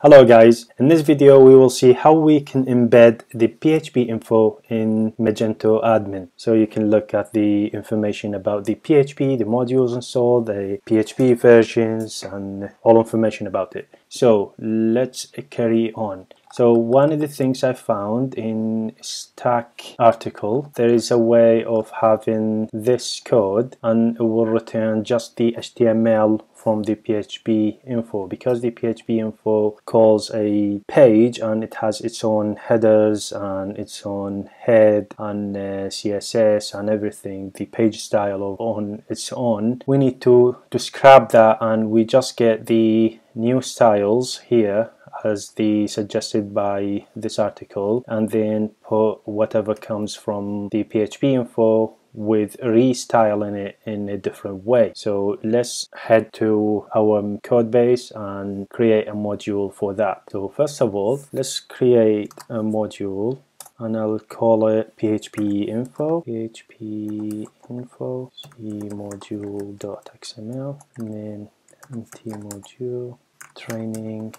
Hello guys, in this video we will see how we can embed the PHP info in Magento admin. So you can look at the information about the PHP, the modules installed, the PHP versions and all information about it. So let's carry on. So one of the things I found in Stack article, there is a way of having this code and it will return just the HTML from the PHP info because the PHP info calls a page and it has its own headers and its own head and uh, CSS and everything the page style of on its own we need to to scrap that and we just get the new styles here as the suggested by this article and then put whatever comes from the PHP info with restyling it in a different way. So let's head to our code base and create a module for that. So first of all, let's create a module and I'll call it PHP info, PHP info, module.xml, and then empty module, training,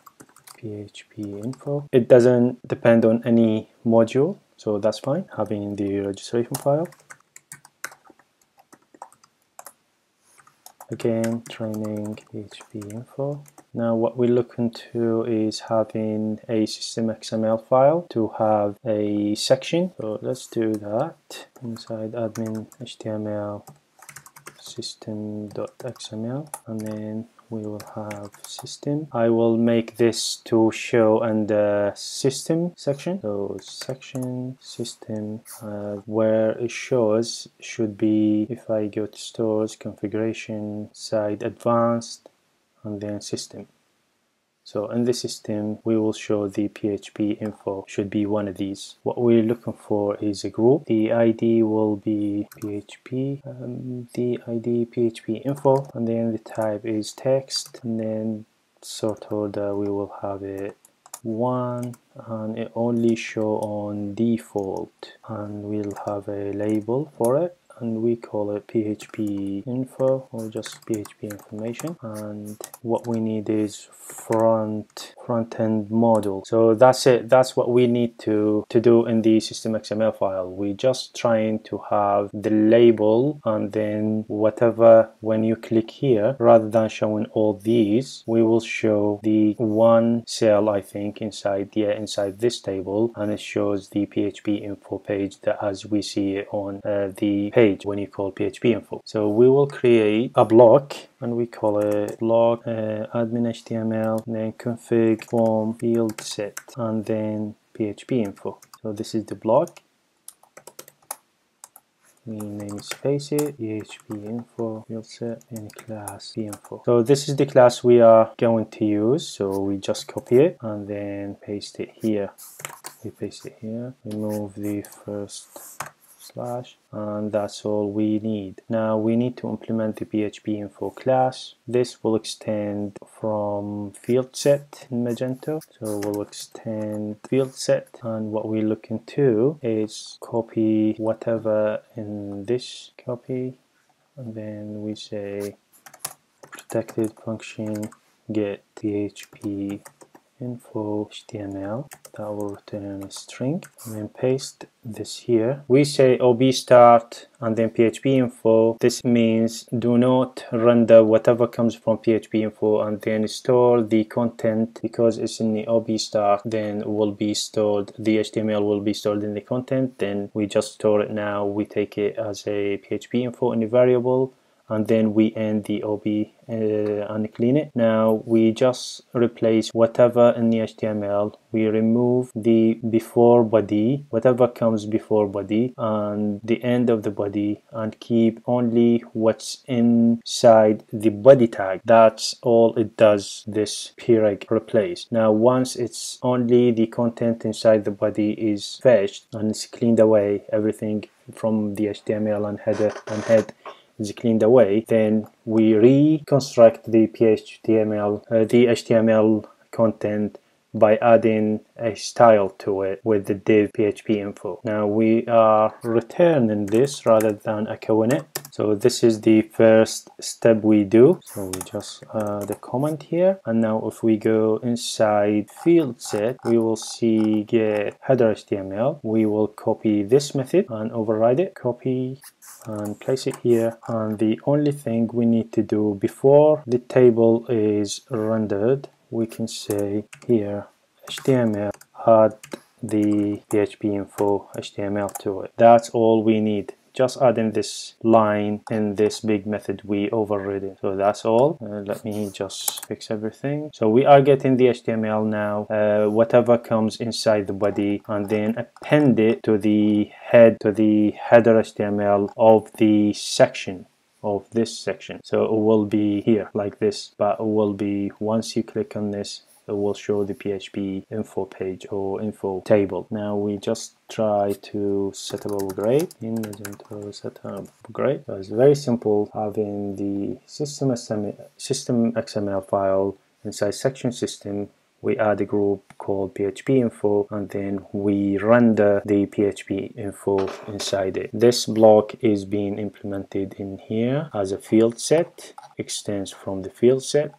PHP info. It doesn't depend on any module, so that's fine, having the registration file. again training PHP info now what we're looking to is having a system XML file to have a section so let's do that inside admin HTML system.xml and then we will have system. I will make this to show the system section. So section system uh, where it shows should be if I go to stores configuration side advanced and then system so in this system, we will show the PHP info should be one of these. What we're looking for is a group. The ID will be PHP, um, the ID PHP info, and then the type is text, and then sort order we will have it one and it only show on default and we'll have a label for it and we call it PHP info or just PHP information. And what we need is front front end module so that's it. That's what we need to to do in the system XML file. We're just trying to have the label and then whatever when you click here rather than showing all these we will show the one cell I think inside yeah inside this table. And it shows the PHP info page that as we see it on uh, the page page when you call PHP info. So we will create a block and we call it block uh, admin HTML, then config form field set, and then PHP info. So this is the block. We name space it, PHP info, field set, and class info. So this is the class we are going to use. So we just copy it and then paste it here. We paste it here. Remove the first slash and that's all we need. Now we need to implement the php info class. This will extend from field set in magento. So we'll extend field set and what we're looking to is copy whatever in this copy and then we say protected function get php info html return a string and then paste this here. We say ob start and then php info. This means do not render whatever comes from php info and then store the content. Because it's in the ob start then will be stored the html will be stored in the content. Then we just store it now. We take it as a php info in the variable and then we end the OB uh, and clean it. Now we just replace whatever in the HTML. We remove the before body, whatever comes before body and the end of the body and keep only what's inside the body tag. That's all it does this preg replace. Now once it's only the content inside the body is fetched and it's cleaned away everything from the HTML and header and head is cleaned away, then we reconstruct the PHTML, uh, the HTML content by adding a style to it with the div php info. Now we are returning this rather than echoing it. So this is the first step we do. So we just uh, the comment here. And now if we go inside field set we will see get header HTML we will copy this method and override it. Copy and place it here. And the only thing we need to do before the table is rendered we can say here HTML add the PHP info HTML to it. That's all we need just adding this line in this big method we overridden so that's all. Uh, let me just fix everything. So we are getting the HTML now. Uh, whatever comes inside the body and then append it to the head to the header HTML of the section of this section. So it will be here like this but it will be once you click on this will show the PHP info page or info table. Now we just try to set up upgrade in Magento setup upgrade. So it's very simple having the system XML, system XML file inside section system we add a group called PHP info and then we render the PHP info inside it. This block is being implemented in here as a field set, extends from the field set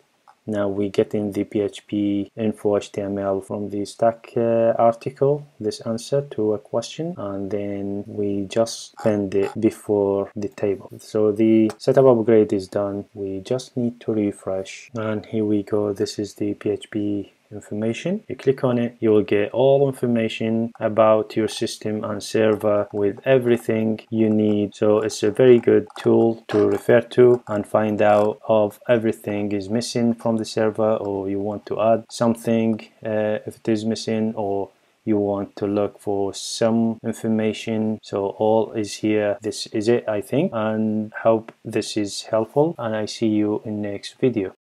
now we get in the PHP info HTML from the stack uh, article, this answer to a question, and then we just send it before the table. So the setup upgrade is done. We just need to refresh. And here we go. This is the PHP information. You click on it you will get all information about your system and server with everything you need. So it's a very good tool to refer to and find out of everything is missing from the server or you want to add something uh, if it is missing or you want to look for some information. So all is here. This is it i think and hope this is helpful and i see you in next video